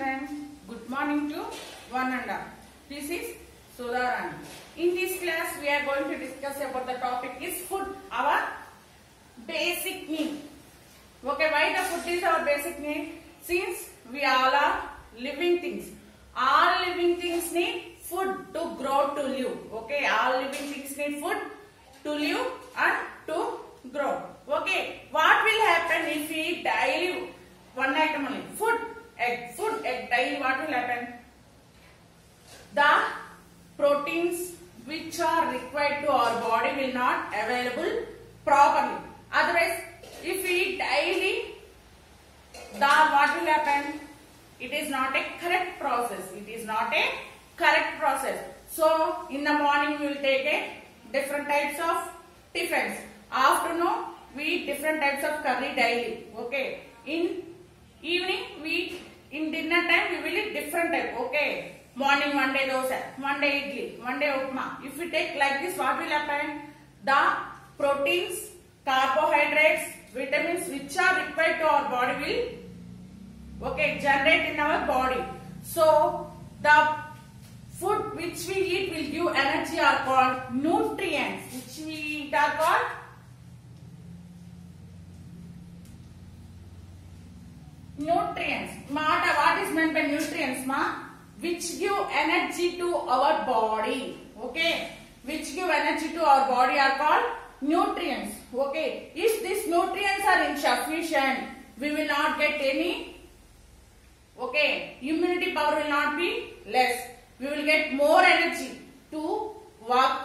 children, good morning to one and all. This is Sudharani. In this class, we are going to discuss about the topic is food, our basic need. Okay, why the food is our basic need? Since we all are living things. All living things need food to grow to live. Okay, all living things need food to live and to grow. Okay, what will happen if we daily one item only food, egg, food, egg? What will happen? The proteins which are required to our body will not available properly. Otherwise, if we eat daily, the what will happen? It is not a correct process. It is not a correct process. So, in the morning we will take a different types of tiffins. Afternoon we eat different types of curry daily. Okay. In evening we eat, in dinner time we will eat different type. Okay. Morning one day dosa, one day idli, one day upma. If we take like this, what will happen? The proteins, carbohydrates, vitamins which are required to our body will okay generate in our body so the food which we eat will give energy are called nutrients which we eat are called nutrients what what is meant by nutrients ma which give energy to our body okay which give energy to our body are called nutrients okay if these nutrients are insufficient we will not get any okay immunity power will not be less we will get more energy to work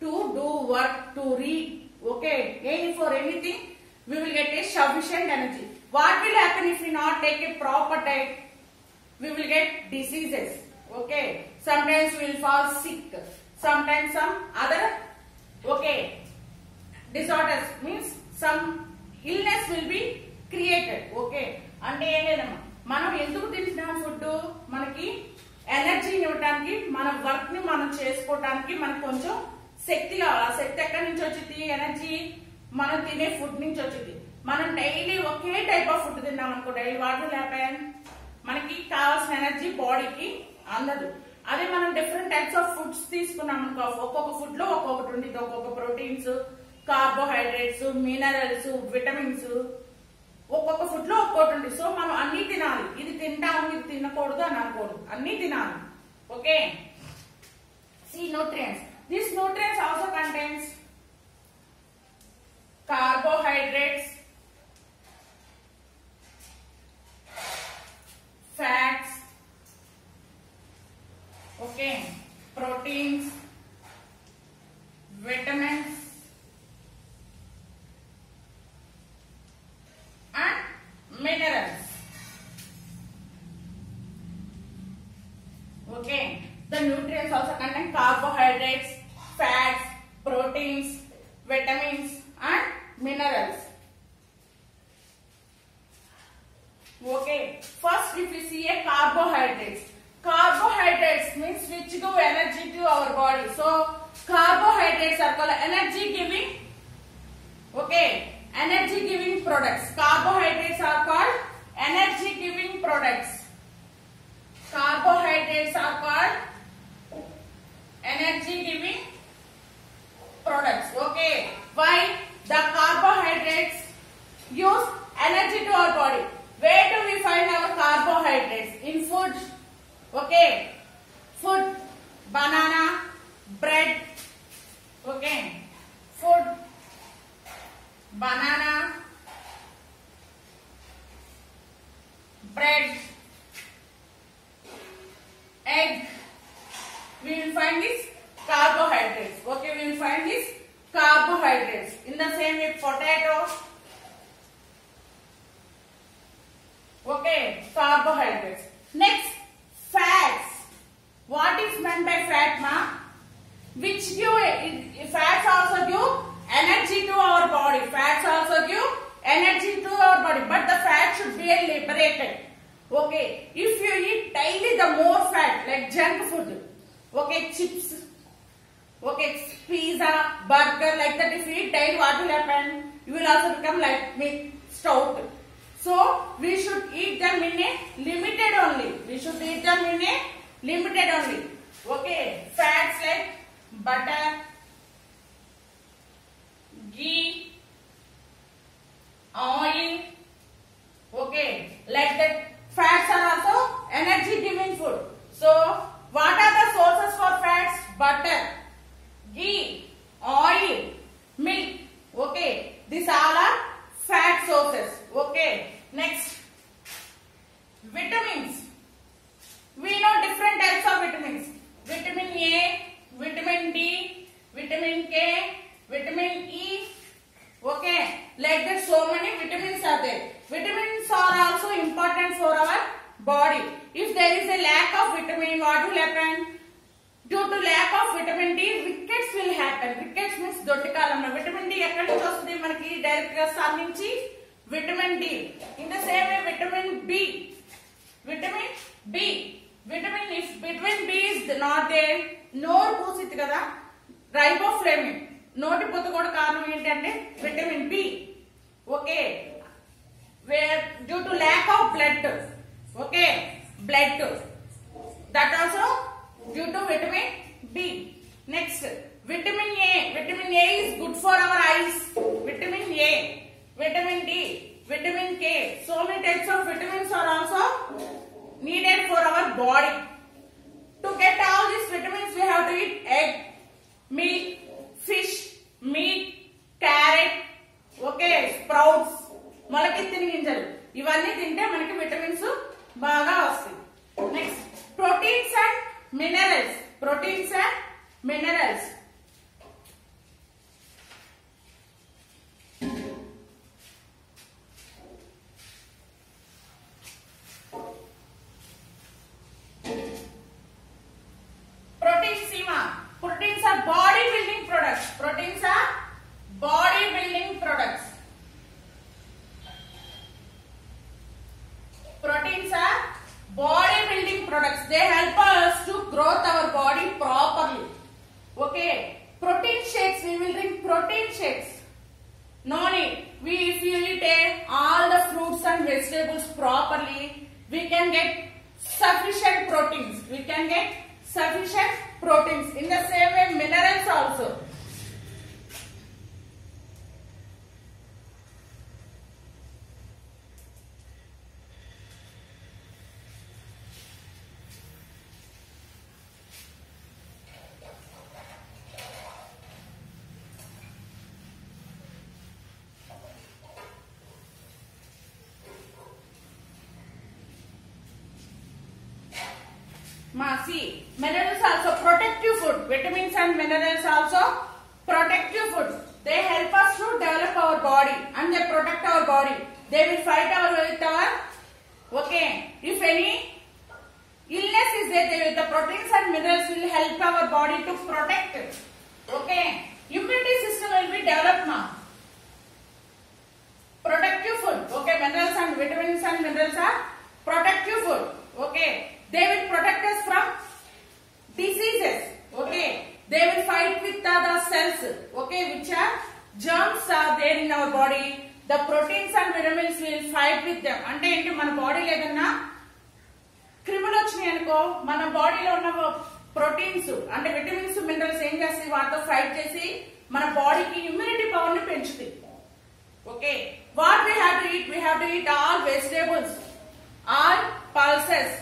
to do work to read okay any for anything we will get a sufficient energy what will happen if we not take a proper diet we will get diseases okay sometimes we will fall sick sometimes some other okay disorders means some illness will be created okay అంటే ఏం లేదమ్మా మనం ఎందుకు తింటున్నాం food మనకి ఎనర్జీని ఇవ్వడానికి మన వర్క్ని మనం చేసుకోవడానికి మనకు కొంచెం శక్తి కావాలి ఆ శక్తి ఎక్కడి నుంచి వచ్చింది ఎనర్జీ మనం తినే ఫుడ్ నుంచి వచ్చింది మనం డైలీ ఒకే టైప్ ఆఫ్ ఫుడ్ తిన్నాం అనుకో డైలీ వాటర్ హ్యాపెన్ మనకి కావాల్సిన ఎనర్జీ బాడీకి అందదు. అదే మనం డిఫరెంట్ టైప్స్ ఆఫ్ ఫుడ్స్ తీసుకున్నాం అనుకో ఒక్కొక్క ఫుడ్లో ఒక్కొక్కటి ఉంటుంది ఒక్కొక్క ప్రోటీన్స్ కార్బోహైడ్రేట్స్ మినరల్స్ విటమిన్స్ ఒక్కొక్క ఫుడ్లో ఒక్కొక్కటి ఉంది సో మనం అన్ని తినాలి. ఇది తింటాము ఇది తినకూడదు అని అనుకోడు అన్ని తినాలి. Okay? See nutrients this nutrients also contains carbohydrates also contain carbohydrates, fats, proteins, vitamins and minerals. Okay. First if we see a carbohydrates. Carbohydrates means which give energy to our body. So carbohydrates are called energy giving Okay, energy giving products. Carbohydrates are called energy giving products. Carbohydrates are called energy giving products. Okay, why the carbohydrates use energy to our body? Where do we find our carbohydrates? In food. Okay, food, banana, bread. Okay, food banana, bread, egg. We will find this carbohydrates. Okay, we will find this carbohydrates. In the same way, potato. Okay, carbohydrates. Next, fats. What is meant by fat, ma? Which give it- fats also give energy to our body. Fats also give energy to our body, but the fat should be liberated. Okay, if you eat daily the more fat, like junk food, okay, chips, okay, pizza, burger, like that, if you eat daily, what will happen? You will also become like me, stout. So we should eat them in a limited only. We should eat them in a limited only. Okay, fats like butter, ghee, oil. Okay, like that. నుంచి vitamin D in the same way vitamin B vitamin B vitamin if vitamin B is not there నోరు పూసిద్ది కదా riboflavin నోటి పొత్తు కూడా కారణం ఏంటంటే vitamin B okay where due to lack of blood okay blood that also due to vitamin B next vitamin A vitamin A is good for our body. To get all these vitamins, we have to eat egg, milk, fish, meat, carrot, okay, sprouts, మొలకెత్తిన గింజలు ఇవన్నీ తింటే మనకి vitamins బాగా వస్తాయి next proteins and minerals proteins and minerals they help us to grow our body properly. Okay? Protein shakes we will drink protein shakes. No need. We if you eat all the fruits and vegetables properly. We can get sufficient proteins. We can get sufficient proteins. In the same way minerals also see, minerals also protective food. Vitamins and minerals also protective food. They help us to develop our body and they protect our body. They will fight our with our okay. If any illness is there, they, the proteins and minerals will help our body to protect it. Okay. Immunity system will be developed now. Protective food. Okay, minerals and vitamins and minerals are protective food. Okay. They will protect us from diseases. Okay. They will fight with the, the cells. Okay, which are germs are there in our body. The proteins and vitamins will fight with them. అంటే ఏంటి మన బాడీలో ఏదన్నా క్రిములు వచ్చినాయి అనుకో మన బాడీలో ఉన్న ప్రోటీన్స్ అంటే విటమిన్స్ మినరల్స్ ఏం చేస్తాయి వాటితో ఫైట్ చేసి మన బాడీకి ఇమ్యూనిటీ పవర్ని పెంచుతాయి okay what we have to eat we have to eat all vegetables all pulses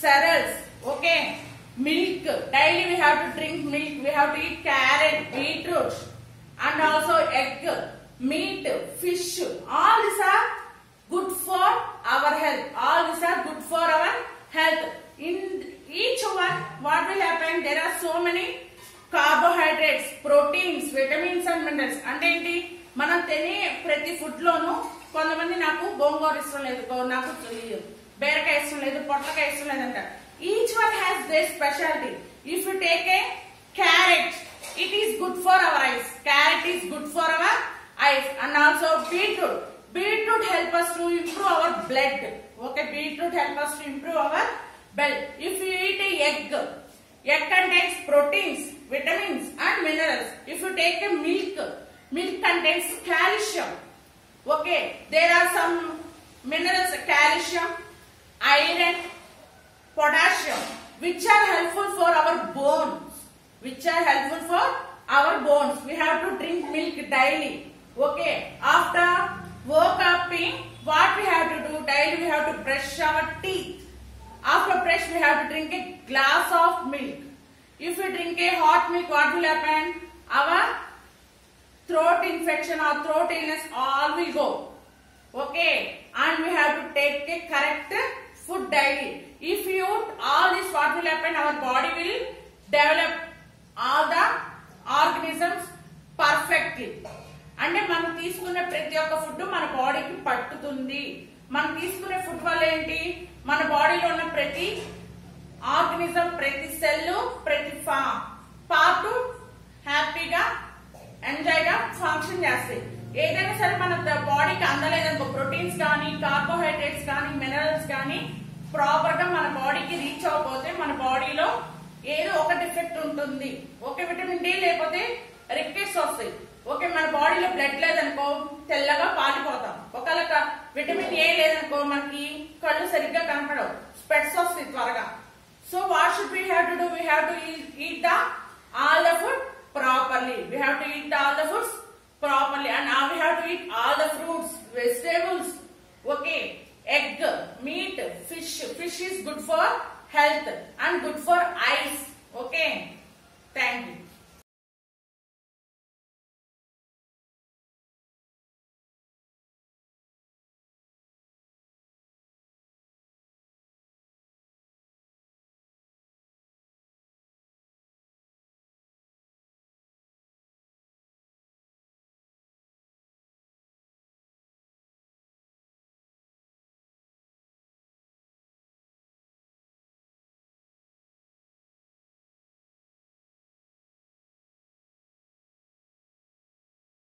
cereals. Okay. Milk. Daily we have to drink milk. We have to eat carrot, beetroot and also egg, meat, fish. All these are good for our health. All these are good for our health. In each one, what will happen? There are so many carbohydrates, proteins, vitamins and minerals. And మనం తినే ప్రతి ఫుడ్లోనూ కొంతమంది నాకు గోంగూర ఇష్టం లేదు నాకు బేరకాయ ఇష్టం లేదు పొట్లకాయ ఇష్టం లేదంట. Each one has they speciality if you take a carrot it is good for our eyes carrot is good for our eyes and also beetroot beetroot help us to improve our blood okay beetroot help us to improve our bell if you eat egg egg and eggs proteins vitamins and minerals if you take a milk milk contains calcium. Okay there are some minerals calcium, iron, potassium which are helpful for our bones. Which are helpful for our bones. We have to drink milk daily. Okay after woke up what we have to do? Daily we have to brush our teeth. After brush we have to drink a glass of milk. If we drink a hot milk what will happen? Our throat infection or throat illness all will go okay and we have to take a correct food diet. if you all this what will happen our body will develop all the organisms perfectly అంటే మనం తీసుకునే ప్రతి ఒక్క food మన బాడీకి పట్టుతుంది మనం తీసుకునే food వల్ల ఏంటి మన బాడీలో ఉన్న ప్రతి ఆర్గనిజం ప్రతి సెల్ ప్రతి పార్ట్ హ్యాపీగా ఎంజాయ్గా ఫంక్షన్ చేస్తాయి ఏదైనా సరే మన బాడీకి అందలేదనుకో ప్రోటీన్స్ కానీ కార్బోహైడ్రేట్స్ కానీ మినరల్స్ కానీ ప్రాపర్గా మన బాడీకి రీచ్ అవ్వకపోతే మన బాడీలో ఏదో ఒక డిఫెక్ట్ ఉంటుంది. ఓకే విటమిన్ డి లేకపోతే రిక్వెస్ట్ వస్తాయి. ఓకే మన బాడీలో బ్లడ్ లేదనుకో తెల్లగా పాలిపోతాం. ఒకవేళ విటమిన్ ఏ లేదనుకో మనకి కళ్ళు సరిగ్గా కనపడవు. స్పెట్స్ వస్తాయి త్వరగా. So what should we have to do we have to eat the all the food properly. We have to eat all the foods properly and now we have to eat all the fruits, vegetables, okay, egg, meat, fish. Fish is good for health and good for eyes. Okay. Thank you.